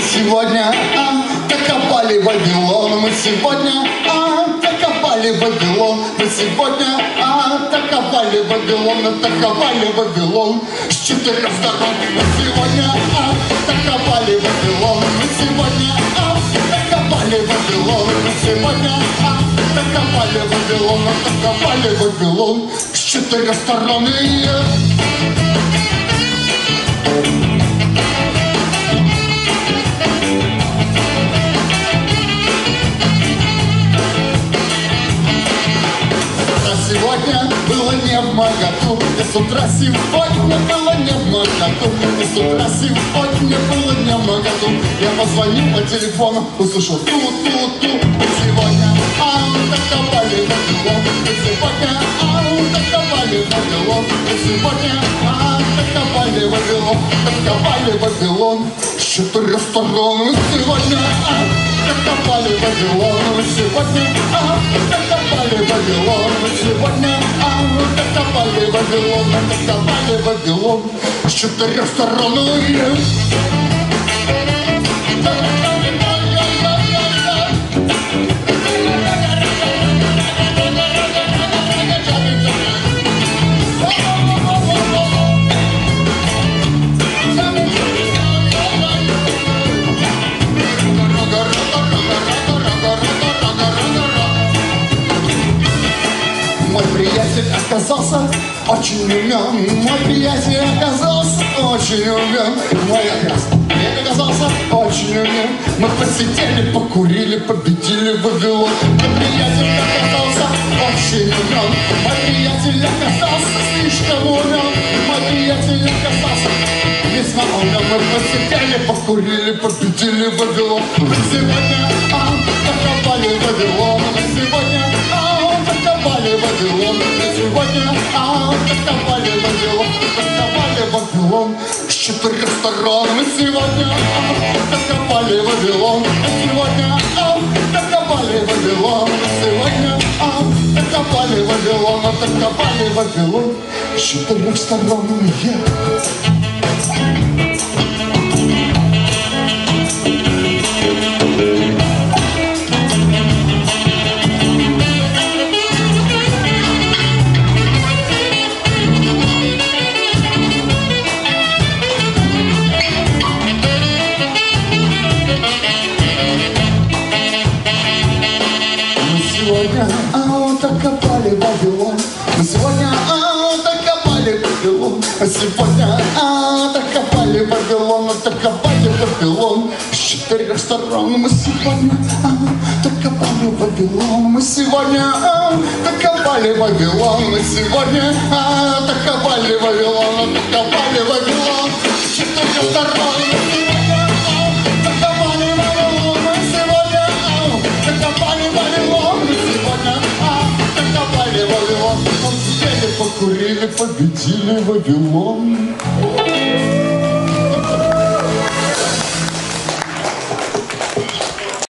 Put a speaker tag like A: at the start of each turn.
A: сегодня а, докопали Вавилон, мы сегодня а, докопали Вавилон, мы сегодня а, докопали Вавилон, атаковали Вавилон. С четырех сторон. Мы сегодня а, докопали Вавилон, мы сегодня а, докопали Вавилон, мы сегодня а, докопали Вавилон, атаковали Вавилон. С четырех сторон. И, было не в моготу И с утра сегодня было не в моготу И с утра сегодня было не в моготу Я позвонил по телефону, услышал ту-ту-ту И сегодня ау, докопали Вавилон И сегодня ау, докопали Вавилон И сегодня ау, докопали Вавилон Докопали Вавилон с четырех сторон И сегодня ау, докопали Вавилон сегодня ау, докопали Вавилон сегодня Вавилон Докопали Вавилон с четырех сторон Мой приятель оказался очень умен Мой приятель оказался очень умен Мой приятель оказался очень умен Мы посидели, покурили, победили Вавилон. Мой приятель оказался очень умен Мой приятель оказался слишком умен Мой приятель оказался весьма умен Мы посидели, покурили, победили Вавилон. Сегодня а, Мы а, докопали Вавилон Докопали Вавилон с четырех сторон Мы сегодня а, докопали Вавилон Мы сегодня а, докопали Вавилон Мы сегодня а, докопали Вавилон Докопали Вавилон с четырех сторон Yeah. Докопали Вавилон. Мы сегодня ау, докопали Вавилон. Мы сегодня ау, докопали Вавилон. Докопали Вавилон с четырех сторон. Мы сегодня ау, докопали Вавилон. Мы сегодня ау, докопали Вавилон. Мы сегодня ау, докопали Вавилон. Докопали Вавилон с четырех сторон. Победили Вавилон.